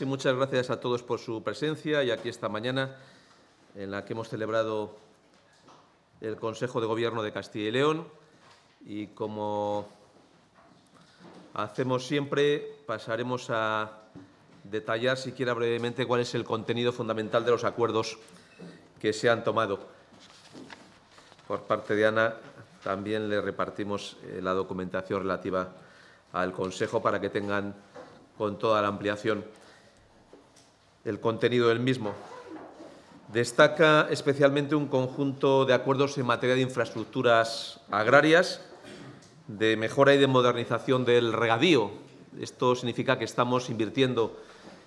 y muchas gracias a todos por su presencia y aquí esta mañana en la que hemos celebrado el Consejo de Gobierno de Castilla y León y como hacemos siempre pasaremos a detallar siquiera brevemente cuál es el contenido fundamental de los acuerdos que se han tomado. Por parte de Ana también le repartimos eh, la documentación relativa al Consejo para que tengan con toda la ampliación el contenido del mismo. Destaca especialmente un conjunto de acuerdos en materia de infraestructuras agrarias, de mejora y de modernización del regadío. Esto significa que estamos invirtiendo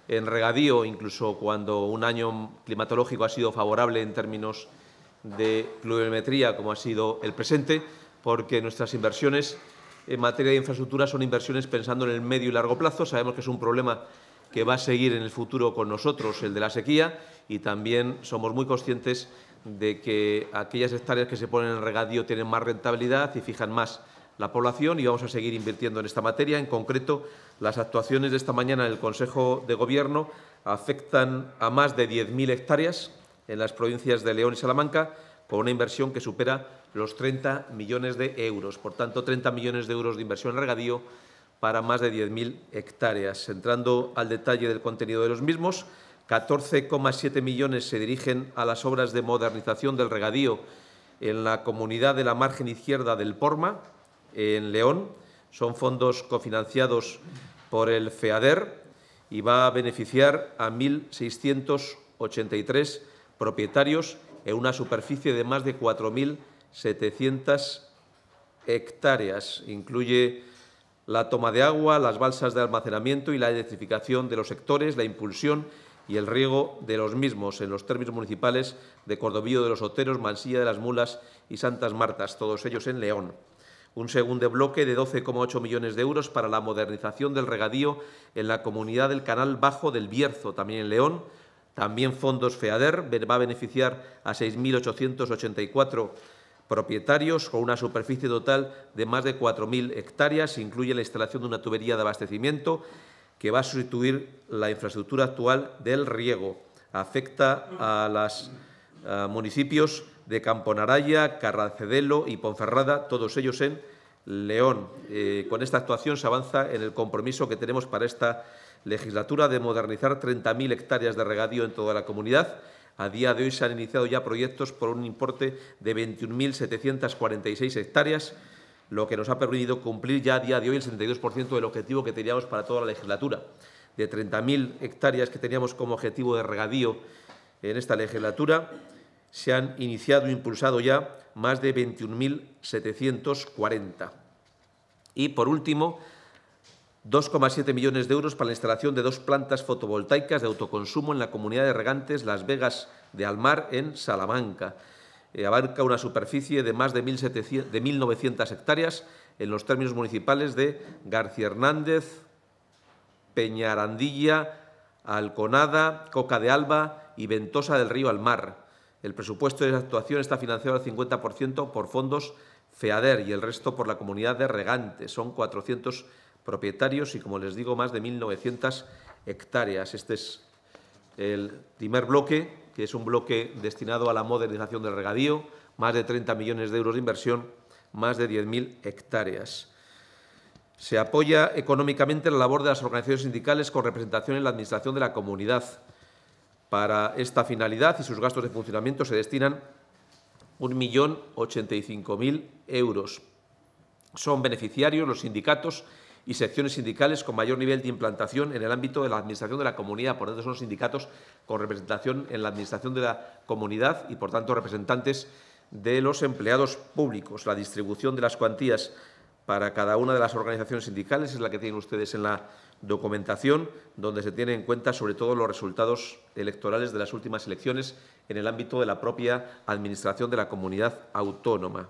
en regadío, incluso cuando un año climatológico ha sido favorable en términos de pluviometría, como ha sido el presente, porque nuestras inversiones en materia de infraestructura son inversiones pensando en el medio y largo plazo. Sabemos que es un problema que va a seguir en el futuro con nosotros, el de la sequía, y también somos muy conscientes de que aquellas hectáreas que se ponen en regadío tienen más rentabilidad y fijan más la población y vamos a seguir invirtiendo en esta materia. En concreto, las actuaciones de esta mañana en el Consejo de Gobierno afectan a más de 10.000 hectáreas en las provincias de León y Salamanca, con una inversión que supera los 30 millones de euros. Por tanto, 30 millones de euros de inversión en regadío para más de 10.000 hectáreas. Entrando al detalle del contenido de los mismos, 14,7 millones se dirigen a las obras de modernización del regadío en la comunidad de la margen izquierda del Porma, en León. Son fondos cofinanciados por el FEADER y va a beneficiar a 1.683 propietarios en una superficie de más de 4.700 hectáreas. Incluye la toma de agua, las balsas de almacenamiento y la electrificación de los sectores, la impulsión y el riego de los mismos en los términos municipales de Cordobillo de los Oteros, Mansilla de las Mulas y Santas Martas, todos ellos en León. Un segundo bloque de 12,8 millones de euros para la modernización del regadío en la comunidad del Canal Bajo del Bierzo, también en León. También fondos FEADER va a beneficiar a 6.884 propietarios con una superficie total de más de 4.000 hectáreas. Incluye la instalación de una tubería de abastecimiento que va a sustituir la infraestructura actual del riego. Afecta a los municipios de Camponaraya, Carracedelo y Ponferrada, todos ellos en León. Eh, con esta actuación se avanza en el compromiso que tenemos para esta legislatura de modernizar 30.000 hectáreas de regadío en toda la comunidad a día de hoy se han iniciado ya proyectos por un importe de 21.746 hectáreas, lo que nos ha permitido cumplir ya a día de hoy el 62% del objetivo que teníamos para toda la legislatura. De 30.000 hectáreas que teníamos como objetivo de regadío en esta legislatura, se han iniciado e impulsado ya más de 21.740. Y, por último, 2,7 millones de euros para la instalación de dos plantas fotovoltaicas de autoconsumo en la comunidad de regantes Las Vegas de Almar, en Salamanca. Eh, abarca una superficie de más de 1.900 hectáreas en los términos municipales de García Hernández, Peñarandilla, Alconada, Coca de Alba y Ventosa del Río Almar. El presupuesto de la actuación está financiado al 50% por fondos FEADER y el resto por la comunidad de regantes. Son 400 propietarios y, como les digo, más de 1.900 hectáreas. Este es el primer bloque, que es un bloque destinado a la modernización del regadío, más de 30 millones de euros de inversión, más de 10.000 hectáreas. Se apoya económicamente la labor de las organizaciones sindicales con representación en la Administración de la Comunidad. Para esta finalidad y sus gastos de funcionamiento se destinan 1.085.000 euros. Son beneficiarios los sindicatos y secciones sindicales con mayor nivel de implantación en el ámbito de la Administración de la comunidad. Por tanto, son sindicatos con representación en la Administración de la comunidad y, por tanto, representantes de los empleados públicos. La distribución de las cuantías para cada una de las organizaciones sindicales es la que tienen ustedes en la documentación, donde se tienen en cuenta sobre todo los resultados electorales de las últimas elecciones en el ámbito de la propia Administración de la comunidad autónoma.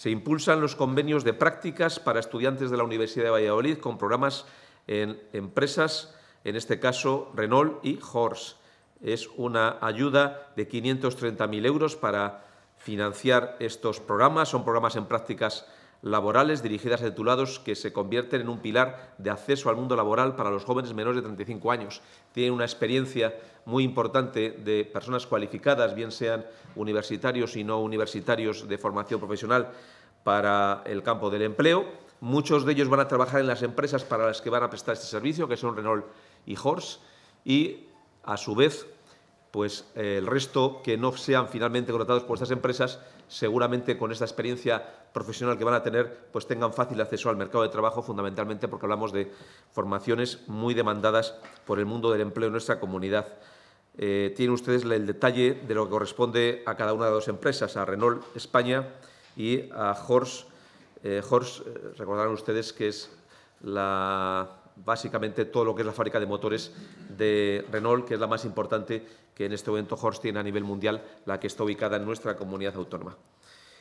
Se impulsan los convenios de prácticas para estudiantes de la Universidad de Valladolid con programas en empresas, en este caso Renault y Horse. Es una ayuda de 530.000 euros para financiar estos programas. Son programas en prácticas laborales dirigidas a titulados que se convierten en un pilar de acceso al mundo laboral para los jóvenes menores de 35 años. Tienen una experiencia muy importante de personas cualificadas, bien sean universitarios y no universitarios de formación profesional para el campo del empleo. Muchos de ellos van a trabajar en las empresas para las que van a prestar este servicio, que son Renault y Horse, y a su vez pues eh, el resto que no sean finalmente contratados por estas empresas, seguramente con esta experiencia profesional que van a tener, pues tengan fácil acceso al mercado de trabajo, fundamentalmente porque hablamos de formaciones muy demandadas por el mundo del empleo en nuestra comunidad. Eh, tienen ustedes el detalle de lo que corresponde a cada una de las dos empresas, a Renault España y a Horse. Eh, Horse, recordarán ustedes que es la básicamente todo lo que es la fábrica de motores de Renault, que es la más importante que en este momento Horst tiene a nivel mundial, la que está ubicada en nuestra comunidad autónoma.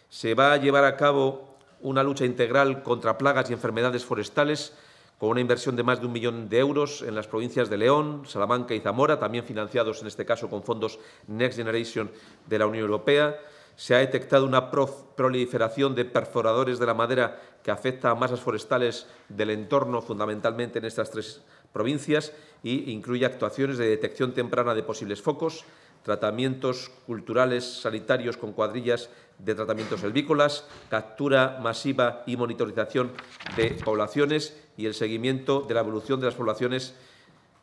Se va a llevar a cabo una lucha integral contra plagas y enfermedades forestales con una inversión de más de un millón de euros en las provincias de León, Salamanca y Zamora, también financiados en este caso con fondos Next Generation de la Unión Europea se ha detectado una proliferación de perforadores de la madera que afecta a masas forestales del entorno, fundamentalmente en estas tres provincias, y incluye actuaciones de detección temprana de posibles focos, tratamientos culturales sanitarios con cuadrillas de tratamientos selvícolas, captura masiva y monitorización de poblaciones y el seguimiento de la evolución de las poblaciones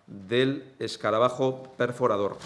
del escarabajo perforador.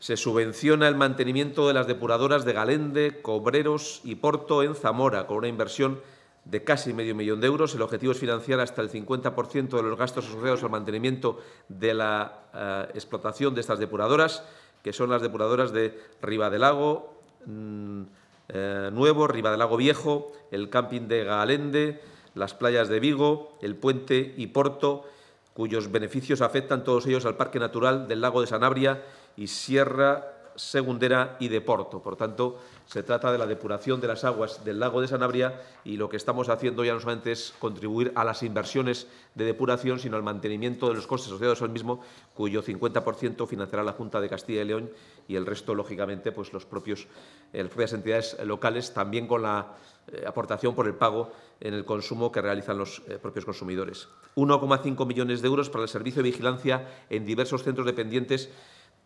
Se subvenciona el mantenimiento de las depuradoras de Galende, Cobreros y Porto en Zamora, con una inversión de casi medio millón de euros. El objetivo es financiar hasta el 50% de los gastos asociados al mantenimiento de la eh, explotación de estas depuradoras, que son las depuradoras de Riva del Lago mm, eh, Nuevo, Riva del Lago Viejo, el camping de Galende, las playas de Vigo, el puente y Porto, cuyos beneficios afectan todos ellos al Parque Natural del Lago de Sanabria y Sierra Segundera y de Porto. Por tanto, se trata de la depuración de las aguas del lago de Sanabria y lo que estamos haciendo ya no solamente es contribuir a las inversiones de depuración, sino al mantenimiento de los costes asociados al mismo, cuyo 50% financiará la Junta de Castilla y León y el resto, lógicamente, pues los propios, eh, las propias entidades locales, también con la eh, aportación por el pago en el consumo que realizan los eh, propios consumidores. 1,5 millones de euros para el servicio de vigilancia en diversos centros dependientes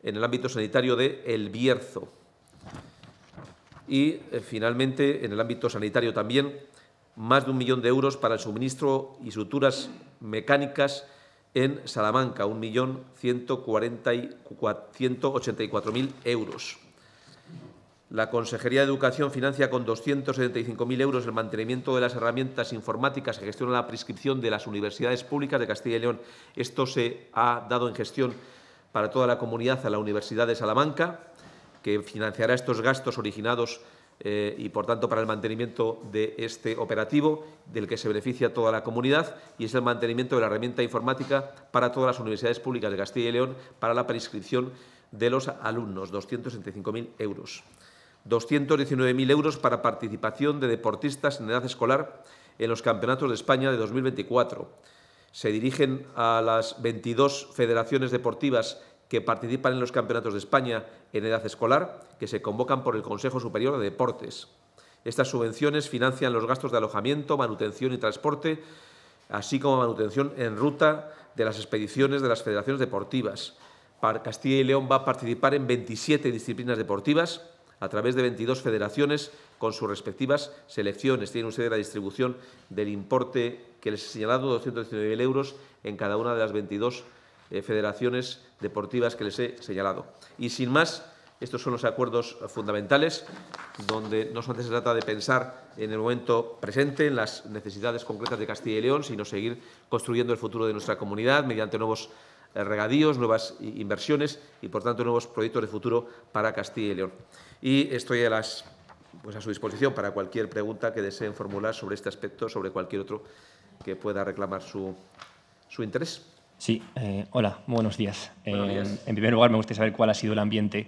en el ámbito sanitario de El Bierzo. Y, eh, finalmente, en el ámbito sanitario también, más de un millón de euros para el suministro y suturas mecánicas en Salamanca, un millón ciento ochenta y cuatro mil euros. La Consejería de Educación financia con 275.000 euros el mantenimiento de las herramientas informáticas que gestionan la prescripción de las universidades públicas de Castilla y León. Esto se ha dado en gestión para toda la comunidad a la Universidad de Salamanca, que financiará estos gastos originados eh, y, por tanto, para el mantenimiento de este operativo, del que se beneficia toda la comunidad, y es el mantenimiento de la herramienta informática para todas las universidades públicas de Castilla y León para la prescripción de los alumnos, 265.000 euros. 219.000 euros para participación de deportistas en edad escolar en los Campeonatos de España de 2024 se dirigen a las 22 federaciones deportivas que participan en los campeonatos de España en edad escolar, que se convocan por el Consejo Superior de Deportes. Estas subvenciones financian los gastos de alojamiento, manutención y transporte, así como manutención en ruta de las expediciones de las federaciones deportivas. Castilla y León va a participar en 27 disciplinas deportivas a través de 22 federaciones con sus respectivas selecciones. Tiene usted la distribución del importe que les he señalado, 219.000 euros en cada una de las 22 eh, federaciones deportivas que les he señalado. Y sin más, estos son los acuerdos fundamentales, donde no solamente se trata de pensar en el momento presente, en las necesidades concretas de Castilla y León, sino seguir construyendo el futuro de nuestra comunidad mediante nuevos eh, regadíos, nuevas inversiones y, por tanto, nuevos proyectos de futuro para Castilla y León. Y estoy a, pues a su disposición para cualquier pregunta que deseen formular sobre este aspecto, sobre cualquier otro que pueda reclamar su, su interés. Sí, eh, hola, buenos días. Eh, en primer lugar, me gustaría saber cuál ha sido el ambiente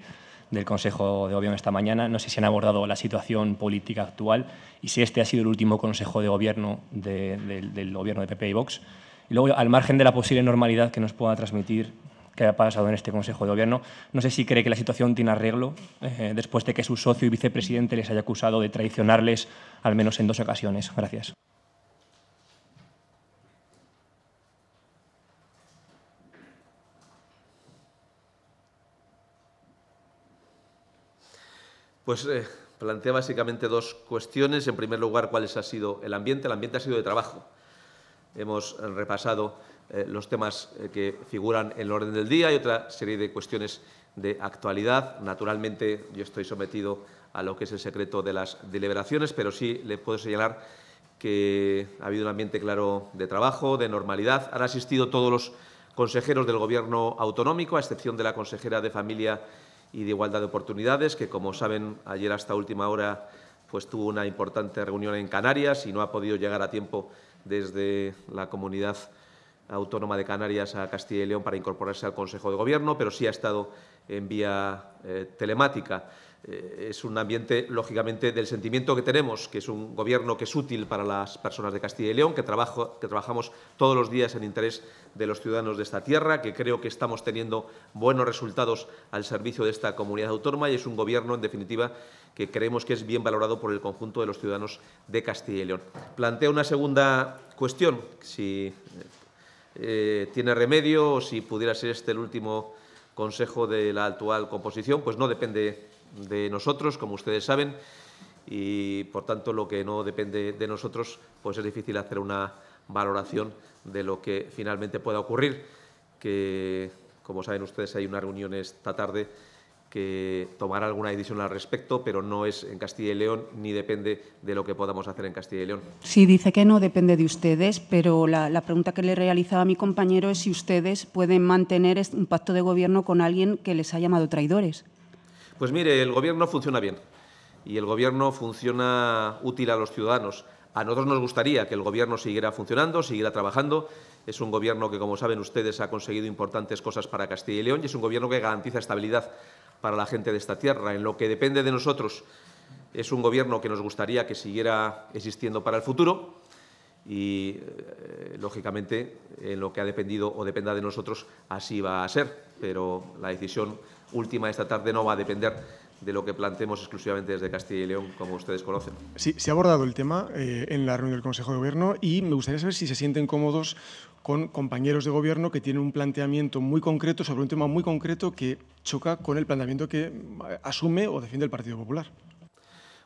del Consejo de Gobierno esta mañana. No sé si han abordado la situación política actual y si este ha sido el último Consejo de Gobierno del Gobierno de PP y Vox. Y luego, al margen de la posible normalidad que nos pueda transmitir que ha pasado en este Consejo de Gobierno. No sé si cree que la situación tiene arreglo eh, después de que su socio y vicepresidente les haya acusado de traicionarles al menos en dos ocasiones. Gracias. Pues eh, plantea básicamente dos cuestiones. En primer lugar, cuál ha sido el ambiente. El ambiente ha sido de trabajo. Hemos repasado eh, los temas eh, que figuran en el orden del día y otra serie de cuestiones de actualidad. Naturalmente, yo estoy sometido a lo que es el secreto de las deliberaciones, pero sí le puedo señalar que ha habido un ambiente claro de trabajo, de normalidad. Han asistido todos los consejeros del Gobierno autonómico, a excepción de la consejera de Familia de Igualdad de Oportunidades, que, como saben, ayer hasta última hora pues, tuvo una importante reunión en Canarias y no ha podido llegar a tiempo desde la comunidad autónoma de Canarias a Castilla y León para incorporarse al Consejo de Gobierno, pero sí ha estado en vía eh, telemática. Eh, es un ambiente, lógicamente, del sentimiento que tenemos, que es un Gobierno que es útil para las personas de Castilla y León, que, trabajo, que trabajamos todos los días en interés de los ciudadanos de esta tierra, que creo que estamos teniendo buenos resultados al servicio de esta comunidad autónoma y es un Gobierno, en definitiva, que creemos que es bien valorado por el conjunto de los ciudadanos de Castilla y León. Plantea una segunda cuestión, si eh, tiene remedio o si pudiera ser este el último consejo de la actual composición, pues no depende de nosotros, como ustedes saben, y por tanto lo que no depende de nosotros, pues es difícil hacer una valoración de lo que finalmente pueda ocurrir, que como saben ustedes hay una reunión esta tarde que tomará alguna decisión al respecto, pero no es en Castilla y León ni depende de lo que podamos hacer en Castilla y León. Sí, dice que no depende de ustedes, pero la, pregunta que le realizaba a mi compañero es si ustedes pueden mantener un pacto de gobierno con alguien que les ha llamado traidores. Pues mire, el Gobierno funciona bien y el Gobierno funciona útil a los ciudadanos. A nosotros nos gustaría que el Gobierno siguiera funcionando, siguiera trabajando. Es un Gobierno que, como saben ustedes, ha conseguido importantes cosas para Castilla y León y es un Gobierno que garantiza estabilidad para la gente de esta tierra. En lo que depende de nosotros, es un Gobierno que nos gustaría que siguiera existiendo para el futuro y, eh, lógicamente, en lo que ha dependido o dependa de nosotros, así va a ser. Pero la decisión última esta tarde no va a depender de lo que planteemos exclusivamente desde Castilla y León, como ustedes conocen. Sí, se ha abordado el tema eh, en la reunión del Consejo de Gobierno y me gustaría saber si se sienten cómodos con compañeros de gobierno que tienen un planteamiento muy concreto sobre un tema muy concreto que choca con el planteamiento que asume o defiende el Partido Popular.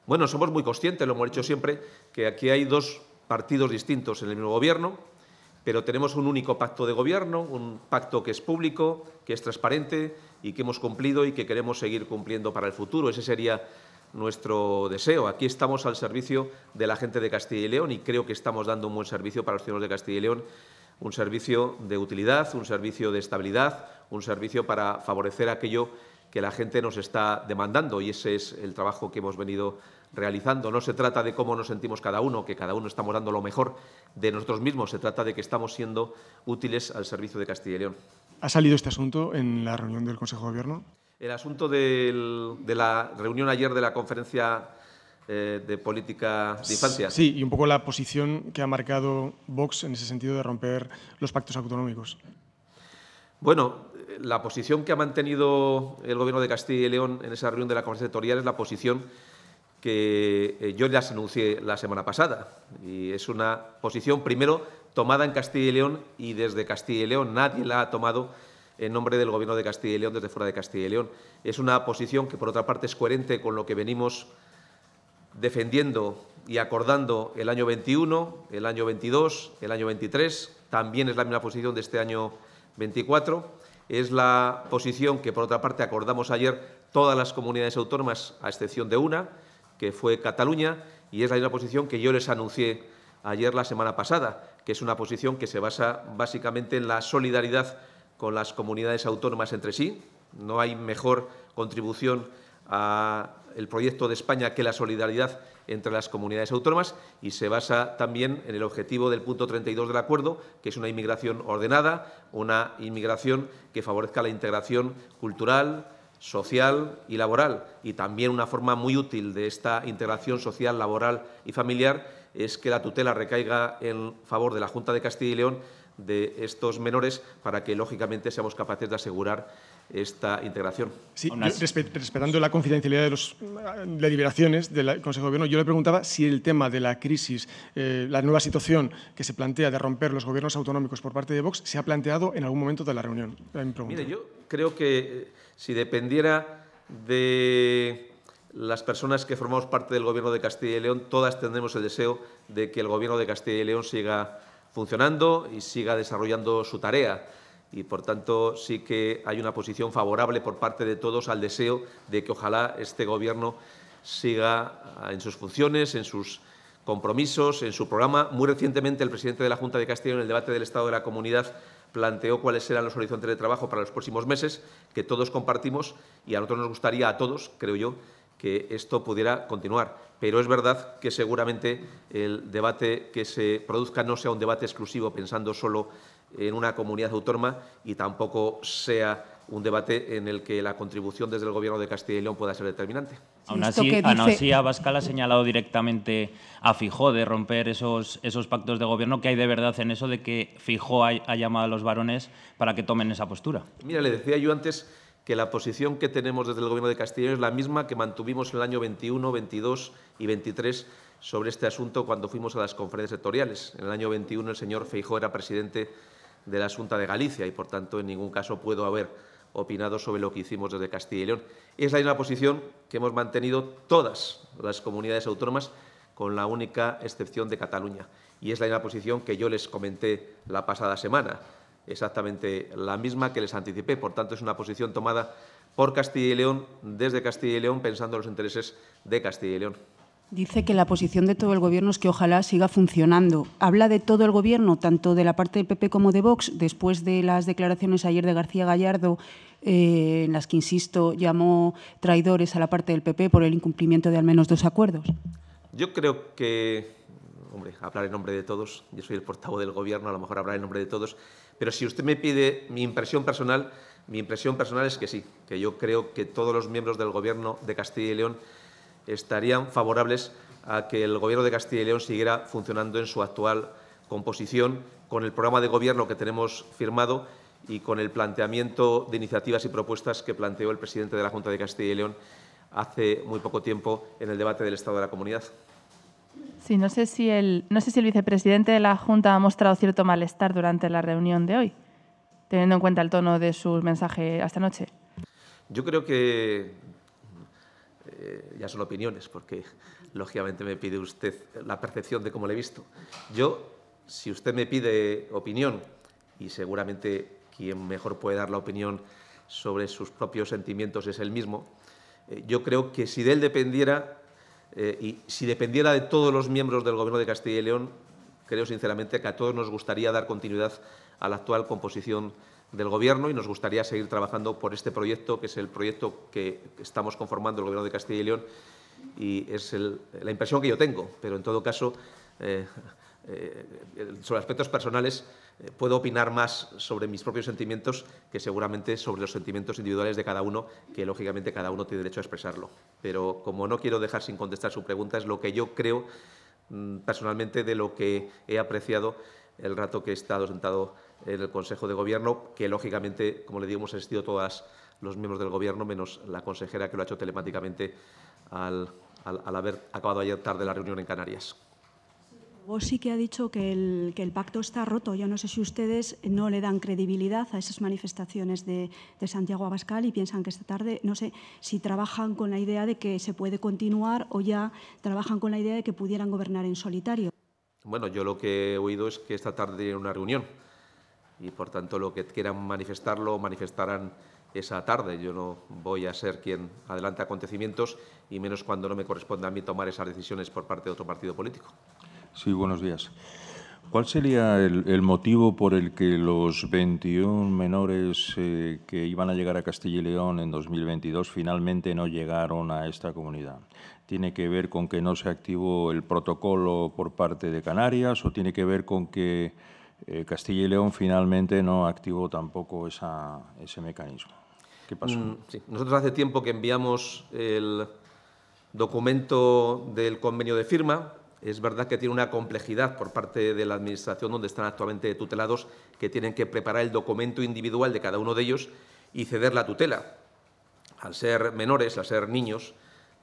Bueno, somos muy conscientes, lo hemos dicho siempre, que aquí hay dos partidos distintos en el mismo gobierno, pero tenemos un único pacto de gobierno, un pacto que es público, que es transparente y que hemos cumplido y que queremos seguir cumpliendo para el futuro. Ese sería nuestro deseo. Aquí estamos al servicio de la gente de Castilla y León y creo que estamos dando un buen servicio para los ciudadanos de Castilla y León un servicio de utilidad, un servicio de estabilidad, un servicio para favorecer aquello que la gente nos está demandando y ese es el trabajo que hemos venido realizando. No se trata de cómo nos sentimos cada uno, que cada uno estamos dando lo mejor de nosotros mismos, se trata de que estamos siendo útiles al servicio de Castilla y León. ¿Ha salido este asunto en la reunión del Consejo de Gobierno? El asunto de la reunión ayer de la conferencia eh, de política de infancia. Sí, y un poco la posición que ha marcado Vox en ese sentido de romper los pactos autonómicos. Bueno, la posición que ha mantenido el Gobierno de Castilla y León en esa reunión de la conferencia sectorial es la posición que eh, yo ya anuncié la semana pasada. Y es una posición, primero, tomada en Castilla y León y desde Castilla y León nadie la ha tomado en nombre del Gobierno de Castilla y León desde fuera de Castilla y León. Es una posición que, por otra parte, es coherente con lo que venimos defendiendo y acordando el año 21, el año 22, el año 23. También es la misma posición de este año 24. Es la posición que, por otra parte, acordamos ayer todas las comunidades autónomas, a excepción de una, que fue Cataluña, y es la misma posición que yo les anuncié ayer la semana pasada, que es una posición que se basa básicamente en la solidaridad con las comunidades autónomas entre sí. No hay mejor contribución a el proyecto de España que la solidaridad entre las comunidades autónomas y se basa también en el objetivo del punto 32 del acuerdo, que es una inmigración ordenada, una inmigración que favorezca la integración cultural, social y laboral. Y también una forma muy útil de esta integración social, laboral y familiar es que la tutela recaiga en favor de la Junta de Castilla y León de estos menores para que, lógicamente, seamos capaces de asegurar esta integración. Sí, respetando la confidencialidad de las deliberaciones del Consejo de Gobierno, yo le preguntaba si el tema de la crisis, eh, la nueva situación que se plantea de romper los gobiernos autonómicos por parte de Vox, se ha planteado en algún momento de la reunión. Mire, yo creo que eh, si dependiera de las personas que formamos parte del Gobierno de Castilla y León, todas tendremos el deseo de que el Gobierno de Castilla y León siga funcionando y siga desarrollando su tarea y, por tanto, sí que hay una posición favorable por parte de todos al deseo de que ojalá este Gobierno siga en sus funciones, en sus compromisos, en su programa. Muy recientemente, el presidente de la Junta de Castilla, en el debate del Estado de la Comunidad, planteó cuáles eran los horizontes de trabajo para los próximos meses, que todos compartimos y a nosotros nos gustaría, a todos, creo yo, que esto pudiera continuar. Pero es verdad que seguramente el debate que se produzca no sea un debate exclusivo pensando solo en una comunidad autónoma y tampoco sea un debate en el que la contribución desde el Gobierno de Castilla y León pueda ser determinante. Aún así, Abascal ha señalado directamente a Fijó de romper esos, esos pactos de gobierno. ¿Qué hay de verdad en eso de que Fijó ha, ha llamado a los varones para que tomen esa postura? Mira, le decía yo antes que la posición que tenemos desde el Gobierno de León es la misma que mantuvimos en el año 21, 22 y 23 sobre este asunto cuando fuimos a las conferencias sectoriales. En el año 21 el señor Feijó era presidente de la Junta de Galicia y, por tanto, en ningún caso puedo haber opinado sobre lo que hicimos desde Castilla y León. Es la misma posición que hemos mantenido todas las comunidades autónomas, con la única excepción de Cataluña. Y es la misma posición que yo les comenté la pasada semana, exactamente la misma que les anticipé. Por tanto, es una posición tomada por Castilla y León, desde Castilla y León, pensando en los intereses de Castilla y León. Dice que la posición de todo el Gobierno es que ojalá siga funcionando. ¿Habla de todo el Gobierno, tanto de la parte del PP como de Vox, después de las declaraciones ayer de García Gallardo, eh, en las que, insisto, llamó traidores a la parte del PP por el incumplimiento de al menos dos acuerdos? Yo creo que, hombre, hablar en nombre de todos, yo soy el portavoz del Gobierno, a lo mejor hablar en nombre de todos, pero si usted me pide mi impresión personal, mi impresión personal es que sí, que yo creo que todos los miembros del Gobierno de Castilla y León estarían favorables a que el Gobierno de Castilla y León siguiera funcionando en su actual composición, con el programa de Gobierno que tenemos firmado y con el planteamiento de iniciativas y propuestas que planteó el presidente de la Junta de Castilla y León hace muy poco tiempo en el debate del Estado de la Comunidad. Sí, no sé si el, no sé si el vicepresidente de la Junta ha mostrado cierto malestar durante la reunión de hoy, teniendo en cuenta el tono de su mensaje esta noche. Yo creo que eh, ya son opiniones, porque lógicamente me pide usted la percepción de cómo le he visto. Yo, si usted me pide opinión, y seguramente quien mejor puede dar la opinión sobre sus propios sentimientos es él mismo, eh, yo creo que si de él dependiera, eh, y si dependiera de todos los miembros del Gobierno de Castilla y León, creo sinceramente que a todos nos gustaría dar continuidad a la actual composición del Gobierno y nos gustaría seguir trabajando por este proyecto, que es el proyecto que estamos conformando el Gobierno de Castilla y León y es la impresión que yo tengo, pero en todo caso, eh, eh, sobre aspectos personales, puedo opinar más sobre mis propios sentimientos que seguramente sobre los sentimientos individuales de cada uno, que lógicamente cada uno tiene derecho a expresarlo. Pero como no quiero dejar sin contestar su pregunta, es lo que yo creo mm, personalmente de lo que he apreciado el rato que he estado sentado en el Consejo de Gobierno, que lógicamente, como le digo, hemos asistido todos los miembros del Gobierno, menos la consejera que lo ha hecho telemáticamente al, haber acabado ayer tarde la reunión en Canarias. Vos sí que ha dicho que el, pacto está roto. Yo no sé si ustedes no le dan credibilidad a esas manifestaciones de, de, Santiago Abascal y piensan que esta tarde, no sé, si trabajan con la idea de que se puede continuar o ya trabajan con la idea de que pudieran gobernar en solitario. Bueno, yo lo que he oído es que esta tarde tienen una reunión y, por tanto, lo que quieran manifestarlo, manifestarán esa tarde. Yo no voy a ser quien adelante acontecimientos y menos cuando no me corresponde a mí tomar esas decisiones por parte de otro partido político. Sí, buenos días. ¿Cuál sería el, motivo por el que los 21 menores eh, que iban a llegar a Castilla y León en 2022 finalmente no llegaron a esta comunidad? ¿Tiene que ver con que no se activó el protocolo por parte de Canarias o tiene que ver con que eh, Castilla y León finalmente no activó tampoco ese mecanismo? ¿Qué pasó? Mm, Nosotros hace tiempo que enviamos el documento del convenio de firma es verdad que tiene una complejidad por parte de la Administración donde están actualmente tutelados, que tienen que preparar el documento individual de cada uno de ellos y ceder la tutela. Al ser menores, al ser niños,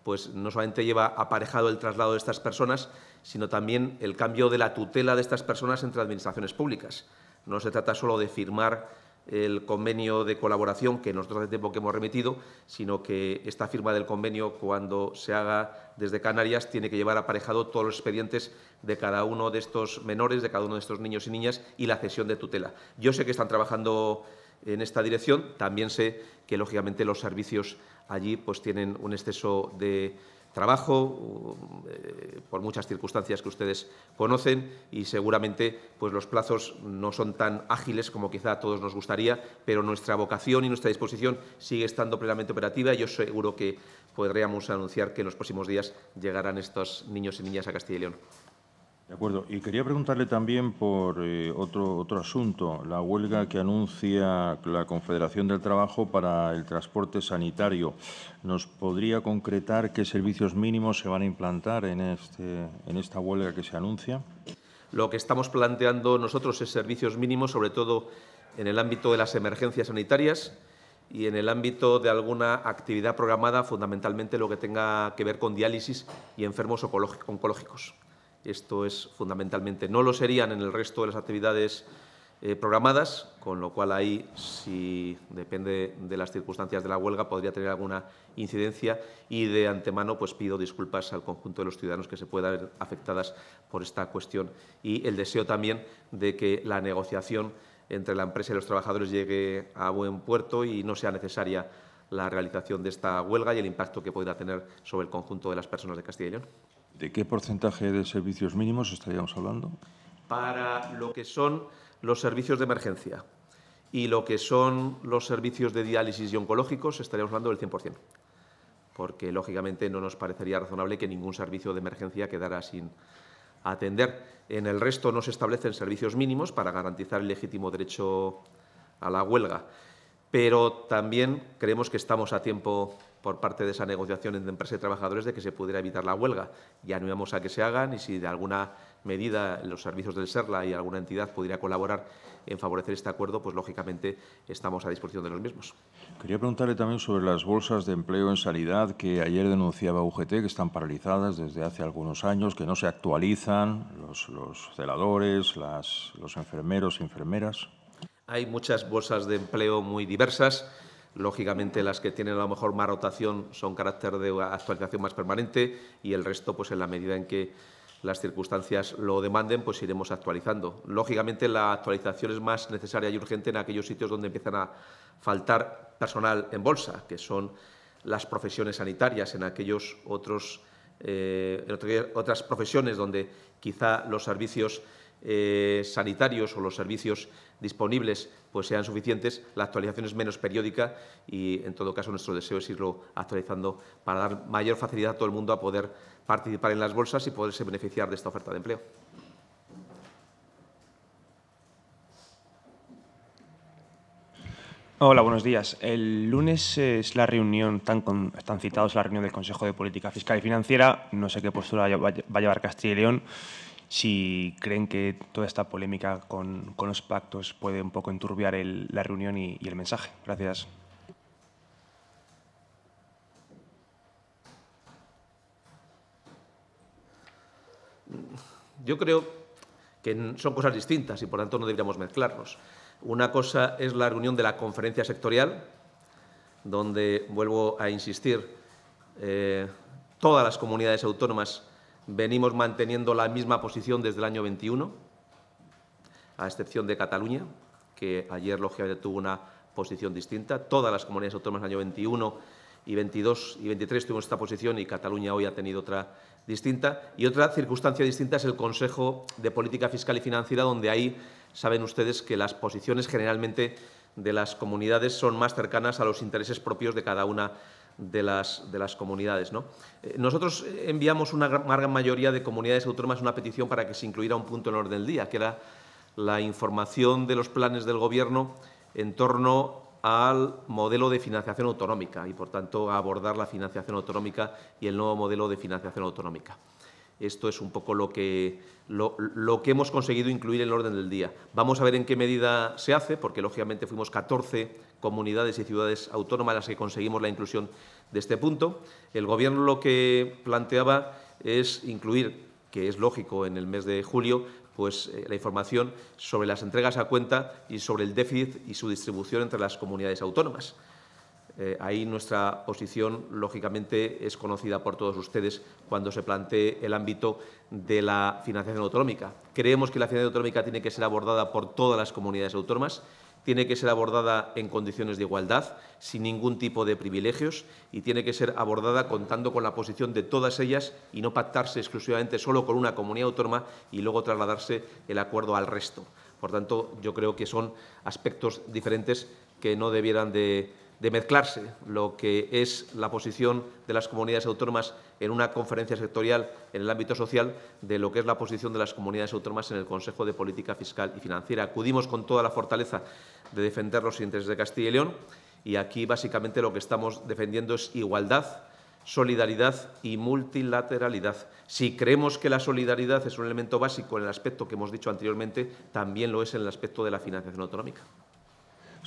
pues no solamente lleva aparejado el traslado de estas personas, sino también el cambio de la tutela de estas personas entre administraciones públicas. No se trata solo de firmar el convenio de colaboración que nosotros hace tiempo que hemos remitido, sino que esta firma del convenio, cuando se haga desde Canarias, tiene que llevar aparejado todos los expedientes de cada uno de estos menores, de cada uno de estos niños y niñas y la cesión de tutela. Yo sé que están trabajando en esta dirección, también sé que, lógicamente, los servicios allí pues, tienen un exceso de trabajo, eh, por muchas circunstancias que ustedes conocen y seguramente pues, los plazos no son tan ágiles como quizá a todos nos gustaría, pero nuestra vocación y nuestra disposición sigue estando plenamente operativa y yo seguro que podríamos anunciar que en los próximos días llegarán estos niños y niñas a Castilla y León. De acuerdo. Y quería preguntarle también por eh, otro, otro asunto, la huelga que anuncia la Confederación del Trabajo para el transporte sanitario. ¿Nos podría concretar qué servicios mínimos se van a implantar en, este, en esta huelga que se anuncia? Lo que estamos planteando nosotros es servicios mínimos, sobre todo en el ámbito de las emergencias sanitarias y en el ámbito de alguna actividad programada, fundamentalmente lo que tenga que ver con diálisis y enfermos oncológicos. Esto es fundamentalmente. No lo serían en el resto de las actividades eh, programadas, con lo cual ahí, si depende de las circunstancias de la huelga, podría tener alguna incidencia y de antemano pues pido disculpas al conjunto de los ciudadanos que se puedan ver afectadas por esta cuestión y el deseo también de que la negociación entre la empresa y los trabajadores llegue a buen puerto y no sea necesaria la realización de esta huelga y el impacto que pueda tener sobre el conjunto de las personas de Castilla y León. ¿De qué porcentaje de servicios mínimos estaríamos hablando? Para lo que son los servicios de emergencia y lo que son los servicios de diálisis y oncológicos, estaríamos hablando del 100%, porque lógicamente no nos parecería razonable que ningún servicio de emergencia quedara sin atender. En el resto no se establecen servicios mínimos para garantizar el legítimo derecho a la huelga, pero también creemos que estamos a tiempo por parte de esa negociación entre empresa y trabajadores de que se pudiera evitar la huelga. Ya no íbamos a que se hagan y si de alguna medida los servicios del SERLA y alguna entidad pudiera colaborar en favorecer este acuerdo, pues lógicamente estamos a disposición de los mismos. Quería preguntarle también sobre las bolsas de empleo en sanidad que ayer denunciaba UGT, que están paralizadas desde hace algunos años, que no se actualizan, los, celadores, los enfermeros y enfermeras. Hay muchas bolsas de empleo muy diversas Lógicamente, las que tienen a lo mejor más rotación son carácter de actualización más permanente y el resto, pues en la medida en que las circunstancias lo demanden, pues iremos actualizando. Lógicamente, la actualización es más necesaria y urgente en aquellos sitios donde empiezan a faltar personal en bolsa, que son las profesiones sanitarias, en aquellos otros eh, en otras profesiones donde quizá los servicios eh, sanitarios o los servicios disponibles pues sean suficientes, la actualización es menos periódica y, en todo caso, nuestro deseo es irlo actualizando para dar mayor facilidad a todo el mundo a poder participar en las bolsas y poderse beneficiar de esta oferta de empleo. Hola, buenos días. El lunes es la reunión, están, están citados la reunión del Consejo de Política Fiscal y Financiera. No sé qué postura va a llevar Castilla y León si creen que toda esta polémica con, los pactos puede un poco enturbiar la reunión y, el mensaje. Gracias. Yo creo que son cosas distintas y por tanto no deberíamos mezclarnos. Una cosa es la reunión de la conferencia sectorial, donde, vuelvo a insistir, eh, todas las comunidades autónomas venimos manteniendo la misma posición desde el año 21, a excepción de Cataluña, que ayer, lógicamente, tuvo una posición distinta. Todas las comunidades autónomas del año 21 y 22 y 23 tuvimos esta posición y Cataluña hoy ha tenido otra distinta. Y otra circunstancia distinta es el Consejo de Política Fiscal y Financiera, donde ahí saben ustedes que las posiciones generalmente de las comunidades son más cercanas a los intereses propios de cada una de las, de las comunidades. ¿no? Eh, nosotros enviamos una gran mayoría de comunidades autónomas una petición para que se incluyera un punto en el orden del día, que era la información de los planes del Gobierno en torno al modelo de financiación autonómica y, por tanto, a abordar la financiación autonómica y el nuevo modelo de financiación autonómica. Esto es un poco lo que, hemos conseguido incluir en el orden del día. Vamos a ver en qué medida se hace, porque lógicamente fuimos 14 comunidades y ciudades autónomas las que conseguimos la inclusión de este punto. El Gobierno lo que planteaba es incluir, que es lógico en el mes de julio, pues, eh, la información sobre las entregas a cuenta y sobre el déficit y su distribución entre las comunidades autónomas. Eh, ahí nuestra posición, lógicamente, es conocida por todos ustedes cuando se plantee el ámbito de la financiación autonómica. Creemos que la financiación autonómica tiene que ser abordada por todas las comunidades autónomas, tiene que ser abordada en condiciones de igualdad, sin ningún tipo de privilegios, y tiene que ser abordada contando con la posición de todas ellas y no pactarse exclusivamente solo con una comunidad autónoma y luego trasladarse el acuerdo al resto. Por tanto, yo creo que son aspectos diferentes que no debieran de de mezclarse lo que es la posición de las comunidades autónomas en una conferencia sectorial en el ámbito social de lo que es la posición de las comunidades autónomas en el Consejo de Política Fiscal y Financiera. Acudimos con toda la fortaleza de defender los intereses de Castilla y León y aquí básicamente lo que estamos defendiendo es igualdad, solidaridad y multilateralidad. Si creemos que la solidaridad es un elemento básico en el aspecto que hemos dicho anteriormente, también lo es en el aspecto de la financiación autonómica.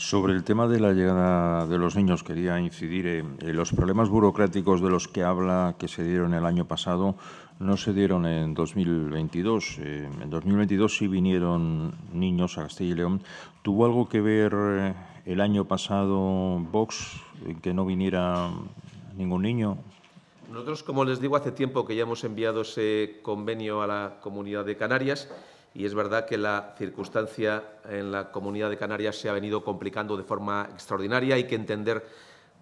Sobre el tema de la llegada de los niños, quería incidir en los problemas burocráticos de los que habla que se dieron el año pasado no se dieron en 2022. Eh, en 2022 sí vinieron niños a Castilla y León. ¿Tuvo algo que ver eh, el año pasado Vox en que no viniera ningún niño? Nosotros, como les digo, hace tiempo que ya hemos enviado ese convenio a la Comunidad de Canarias y es verdad que la circunstancia en la comunidad de Canarias se ha venido complicando de forma extraordinaria. Hay que entender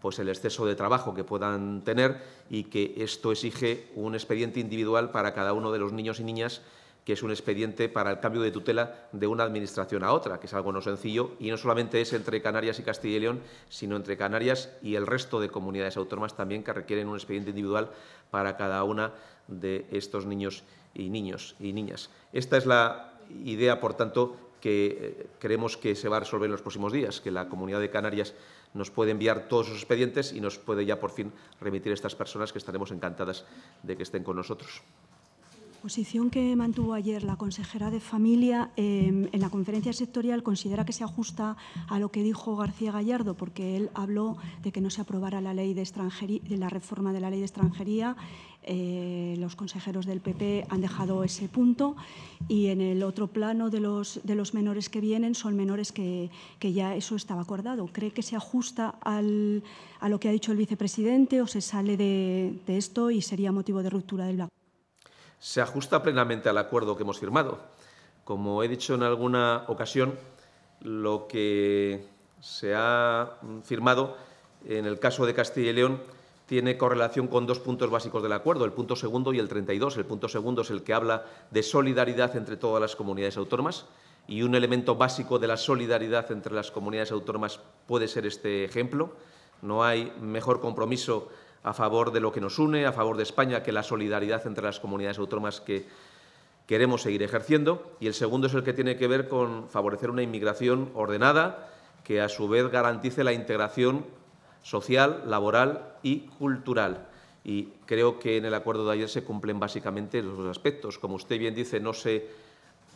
pues, el exceso de trabajo que puedan tener y que esto exige un expediente individual para cada uno de los niños y niñas que es un expediente para el cambio de tutela de una administración a otra, que es algo no sencillo, y no solamente es entre Canarias y Castilla y León, sino entre Canarias y el resto de comunidades autónomas también que requieren un expediente individual para cada una de estos niños y niños y niñas. Esta es la idea, por tanto, que eh, creemos que se va a resolver en los próximos días, que la Comunidad de Canarias nos puede enviar todos sus expedientes y nos puede ya por fin remitir a estas personas que estaremos encantadas de que estén con nosotros posición que mantuvo ayer la consejera de Familia em, en la conferencia sectorial considera que se ajusta a lo que dijo García Gallardo, porque él habló de que no se aprobara la ley de extranjería, de la reforma de la ley de extranjería. Eh, los consejeros del PP han dejado ese punto y en el otro plano de los, menores que vienen son menores que, ya eso estaba acordado. ¿Cree que se ajusta a lo que ha dicho el vicepresidente o se sale de, de esto y sería motivo de ruptura del acuerdo? Se ajusta plenamente al acuerdo que hemos firmado. Como he dicho en alguna ocasión, lo que se ha firmado en el caso de Castilla y León tiene correlación con dos puntos básicos del acuerdo, el punto segundo y el 32. El punto segundo es el que habla de solidaridad entre todas las comunidades autónomas y un elemento básico de la solidaridad entre las comunidades autónomas puede ser este ejemplo. No hay mejor compromiso a favor de lo que nos une, a favor de España, que la solidaridad entre las comunidades autónomas que queremos seguir ejerciendo. Y el segundo es el que tiene que ver con favorecer una inmigración ordenada que a su vez garantice la integración social, laboral y cultural. Y creo que en el acuerdo de ayer se cumplen básicamente los dos aspectos. Como usted bien dice, no se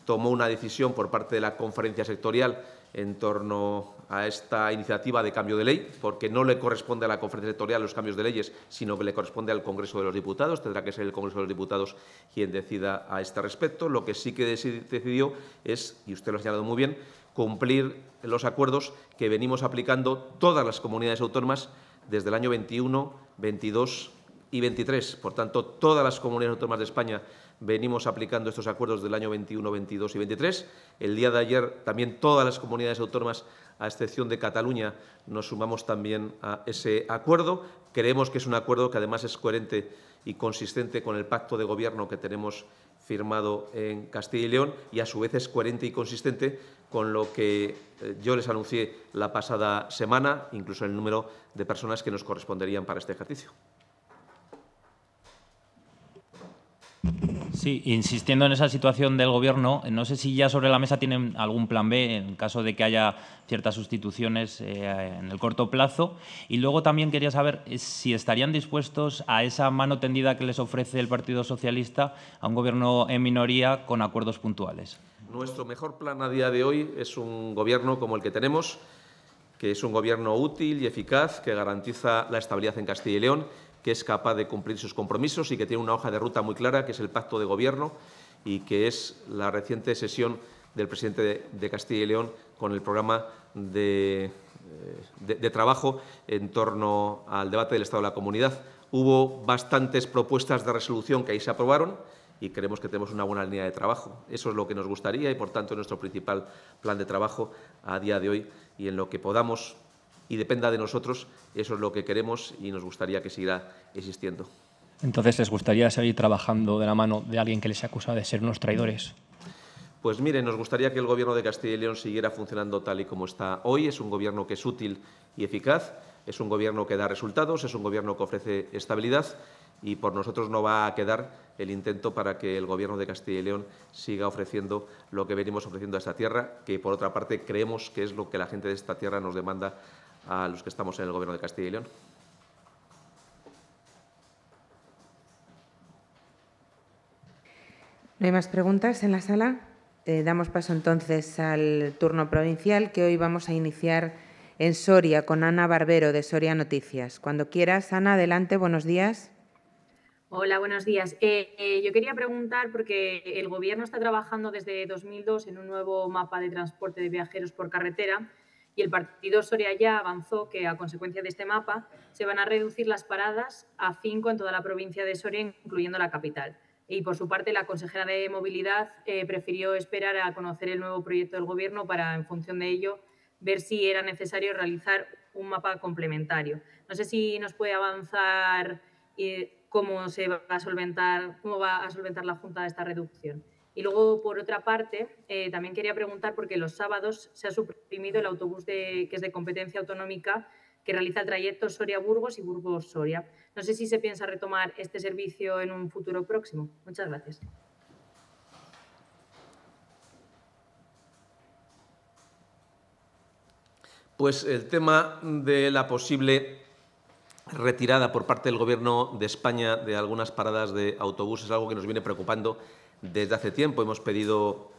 tomó una decisión por parte de la conferencia sectorial en torno a esta iniciativa de cambio de ley, porque no le corresponde a la conferencia sectorial los cambios de leyes, sino que le corresponde al Congreso de los Diputados. Tendrá que ser el Congreso de los Diputados quien decida a este respecto. Lo que sí que decidió es, y usted lo ha señalado muy bien, cumplir los acuerdos que venimos aplicando todas las comunidades autónomas desde el año 21, 22 y 23. Por tanto, todas las comunidades autónomas de España venimos aplicando estos acuerdos del año 21, 22 y 23. El día de ayer también todas las comunidades autónomas, a excepción de Cataluña, nos sumamos también a ese acuerdo. Creemos que es un acuerdo que además es coherente y consistente con el pacto de gobierno que tenemos firmado en Castilla y León y a su vez es coherente y consistente con lo que eh, yo les anuncié la pasada semana, incluso el número de personas que nos corresponderían para este ejercicio. Sí, insistiendo en esa situación del Gobierno, no sé si ya sobre la mesa tienen algún plan B en caso de que haya ciertas sustituciones eh, en el corto plazo. Y luego también quería saber eh, si estarían dispuestos a esa mano tendida que les ofrece el Partido Socialista a un Gobierno en minoría con acuerdos puntuales. Nuestro mejor plan a día de hoy es un Gobierno como el que tenemos, que es un Gobierno útil y eficaz, que garantiza la estabilidad en Castilla y León que es capaz de cumplir sus compromisos y que tiene una hoja de ruta muy clara, que es el pacto de gobierno y que es la reciente sesión del presidente de, Castilla y León con el programa de, eh, de, trabajo en torno al debate del Estado de la Comunidad. Hubo bastantes propuestas de resolución que ahí se aprobaron y creemos que tenemos una buena línea de trabajo. Eso es lo que nos gustaría y, por tanto, nuestro principal plan de trabajo a día de hoy y en lo que podamos y dependa de nosotros, eso es lo que queremos y nos gustaría que siga existiendo. Entonces, ¿les gustaría seguir trabajando de la mano de alguien que les acusa de ser unos traidores? Pues mire, nos gustaría que el Gobierno de Castilla y León siguiera funcionando tal y como está hoy. Es un Gobierno que es útil y eficaz, es un Gobierno que da resultados, es un Gobierno que ofrece estabilidad y por nosotros no va a quedar el intento para que el Gobierno de Castilla y León siga ofreciendo lo que venimos ofreciendo a esta tierra, que por otra parte creemos que es lo que la gente de esta tierra nos demanda a los que estamos en el Gobierno de Castilla y León. ¿No hay más preguntas en la sala? Eh, damos paso entonces al turno provincial que hoy vamos a iniciar en Soria con Ana Barbero de Soria Noticias. Cuando quieras, Ana, adelante, buenos días. Hola, buenos días. Eh, eh, yo quería preguntar, porque el Gobierno está trabajando desde 2002 en un nuevo mapa de transporte de viajeros por carretera y el partido Soria avanzó que a consecuencia de este mapa se van a reducir las paradas a cinco en toda la provincia de Soria, incluyendo la capital. Y por su parte, la consejera de Movilidad eh, prefirió esperar a conocer el nuevo proyecto del Gobierno para, en función de ello, ver si era necesario realizar un mapa complementario. No sé si nos puede avanzar eh, cómo se va a solventar, cómo va a solventar la Junta esta reducción. Y luego, por otra parte, eh, también quería preguntar, porque los sábados se ha suprimido el autobús que es de competencia autonómica que realiza el trayecto Soria-Burgos y Burgos-Soria. No sé si se piensa retomar este servicio en un futuro próximo. Muchas gracias. Pues el tema de la posible retirada por parte del Gobierno de España de algunas paradas de autobús es algo que nos viene preocupando desde hace tiempo. Hemos pedido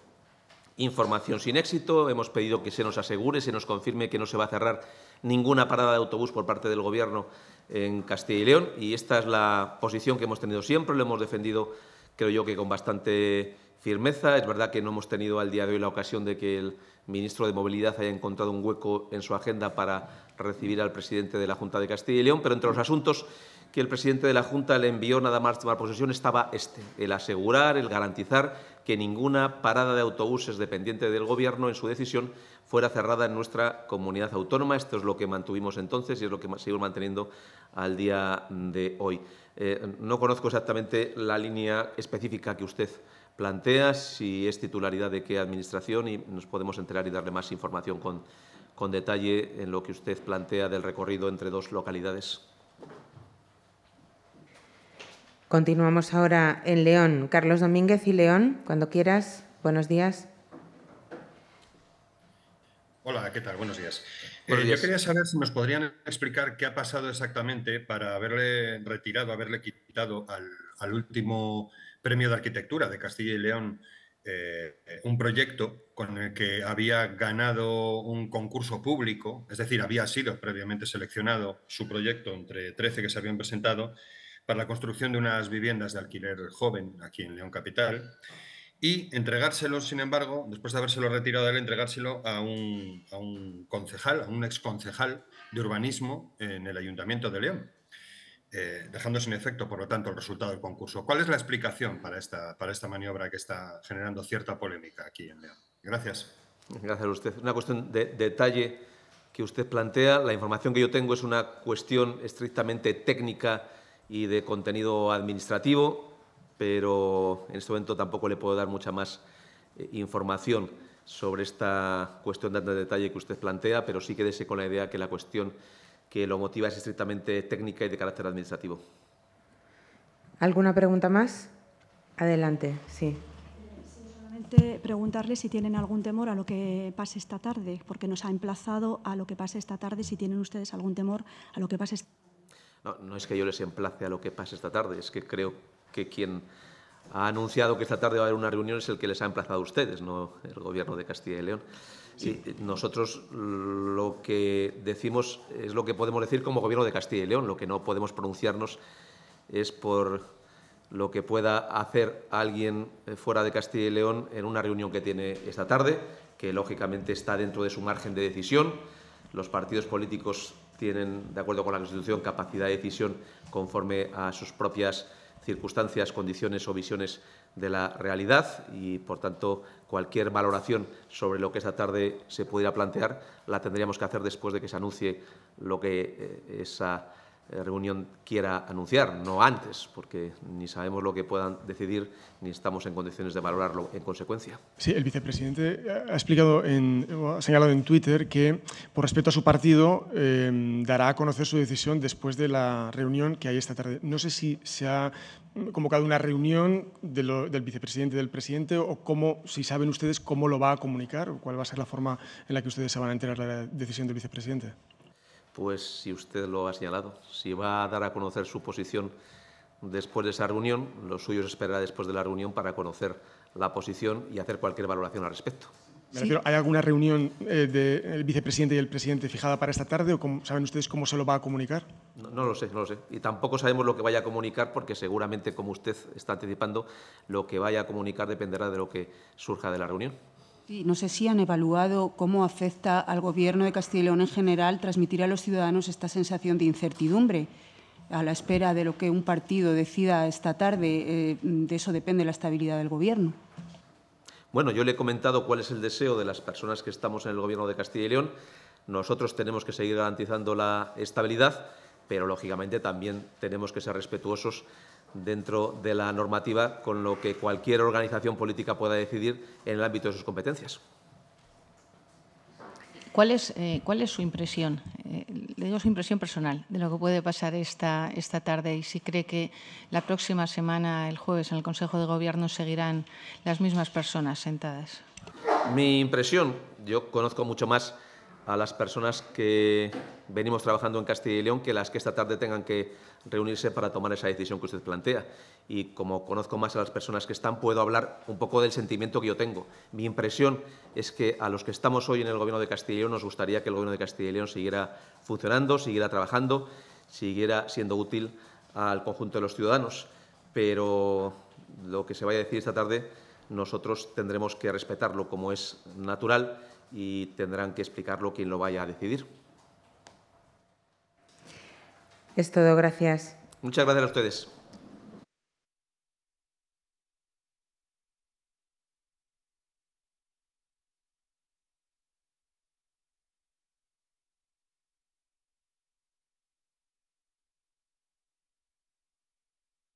información sin éxito, hemos pedido que se nos asegure, se nos confirme que no se va a cerrar ninguna parada de autobús por parte del Gobierno en Castilla y León y esta es la posición que hemos tenido siempre, lo hemos defendido creo yo que con bastante firmeza. Es verdad que no hemos tenido al día de hoy la ocasión de que el ministro de Movilidad haya encontrado un hueco en su agenda para recibir al presidente de la Junta de Castilla y León, pero entre los asuntos que el presidente de la Junta le envió nada más tomar posesión estaba este, el asegurar, el garantizar que ninguna parada de autobuses dependiente del Gobierno en su decisión fuera cerrada en nuestra comunidad autónoma. Esto es lo que mantuvimos entonces y es lo que seguimos manteniendo al día de hoy. Eh, no conozco exactamente la línea específica que usted plantea, si es titularidad de qué administración y nos podemos enterar y darle más información con, con detalle en lo que usted plantea del recorrido entre dos localidades. Continuamos ahora en León. Carlos Domínguez y León, cuando quieras. Buenos días. Hola, ¿qué tal? Buenos días. Eh, yo quería saber si nos podrían explicar qué ha pasado exactamente para haberle retirado, haberle quitado al, último premio de arquitectura de Castilla y León eh, un proyecto con el que había ganado un concurso público, es decir, había sido previamente seleccionado su proyecto entre 13 que se habían presentado para la construcción de unas viviendas de alquiler joven aquí en León Capital y entregárselo, sin embargo, después de habérselo retirado él, entregárselo a un, a un concejal, a un exconcejal de urbanismo en el Ayuntamiento de León, eh, dejando sin efecto, por lo tanto, el resultado del concurso. ¿Cuál es la explicación para esta, para esta maniobra que está generando cierta polémica aquí en León? Gracias. Gracias a usted. Una cuestión de detalle que usted plantea. La información que yo tengo es una cuestión estrictamente técnica y de contenido administrativo, pero en este momento tampoco le puedo dar mucha más eh, información sobre esta cuestión de detalle que usted plantea, pero sí quédese con la idea que la cuestión que lo motiva es estrictamente técnica y de carácter administrativo. ¿Alguna pregunta más? Adelante, sí. Solamente preguntarle si tienen algún temor a lo que pase esta tarde, porque nos ha emplazado a lo que pase esta tarde, si tienen ustedes algún temor a lo que pase esta no, no es que yo les emplace a lo que pase esta tarde, es que creo que quien ha anunciado que esta tarde va a haber una reunión es el que les ha emplazado a ustedes, no el Gobierno de Castilla y León. Sí. nosotros lo que decimos es lo que podemos decir como Gobierno de Castilla y León. Lo que no podemos pronunciarnos es por lo que pueda hacer alguien eh, fuera de Castilla y León en una reunión que tiene esta tarde, que lógicamente está dentro de su margen de decisión. Los partidos políticos tienen, de acuerdo con la Constitución, capacidad de decisión conforme a sus propias circunstancias, condiciones o visiones de la realidad y, por tanto, cualquier valoración sobre lo que esta tarde se pudiera plantear la tendríamos que hacer después de que se anuncie lo que eh, esa reunión quiera anunciar, no antes, porque ni sabemos lo que puedan decidir ni estamos en condiciones de valorarlo en consecuencia. Sí, el vicepresidente ha explicado, en, ha señalado en Twitter que, por respeto a su partido, eh, dará a conocer su decisión después de la reunión que hay esta tarde. No sé si se ha convocado una reunión del vicepresidente y del presidente o cómo, si saben ustedes cómo lo va a comunicar o cuál va a ser la forma en la que ustedes se van a enterar de la decisión del vicepresidente. Pues si usted lo ha señalado, si va a dar a conocer su posición después de esa reunión, lo suyo es esperar después de la reunión para conocer la posición y hacer cualquier valoración al respecto. ¿Hay alguna reunión eh, del vicepresidente y el presidente fijada para esta tarde o saben ustedes cómo se lo va a comunicar? No, no, lo sé, no lo sé. Y tampoco sabemos lo que vaya a comunicar porque seguramente, como usted está anticipando, lo que vaya a comunicar dependerá de lo que surja de la reunión. No sé si han evaluado cómo afecta al Gobierno de Castilla y León en general transmitir a los ciudadanos esta sensación de incertidumbre a la espera de lo que un partido decida esta tarde. Eh, de eso depende la estabilidad del Gobierno. Bueno, yo le he comentado cuál es el deseo de las personas que estamos en el Gobierno de Castilla y León. Nosotros tenemos que seguir garantizando la estabilidad, pero lógicamente también tenemos que ser respetuosos dentro de la normativa con lo que cualquier organización política pueda decidir en el ámbito de sus competencias. ¿Cuál es, eh, cuál es su impresión, eh, le digo su impresión personal, de lo que puede pasar esta, esta tarde y si cree que la próxima semana, el jueves, en el Consejo de Gobierno seguirán las mismas personas sentadas? Mi impresión, yo conozco mucho más a las personas que venimos trabajando en Castilla y León que las que esta tarde tengan que reunirse para tomar esa decisión que usted plantea. Y como conozco más a las personas que están, puedo hablar un poco del sentimiento que yo tengo. Mi impresión es que a los que estamos hoy en el Gobierno de Castilla y León nos gustaría que el Gobierno de Castilla y León siguiera funcionando, siguiera trabajando, siguiera siendo útil al conjunto de los ciudadanos. Pero lo que se vaya a decir esta tarde, nosotros tendremos que respetarlo como es natural y tendrán que explicarlo quien lo vaya a decidir. Es todo, gracias. Muchas gracias a ustedes.